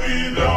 vida.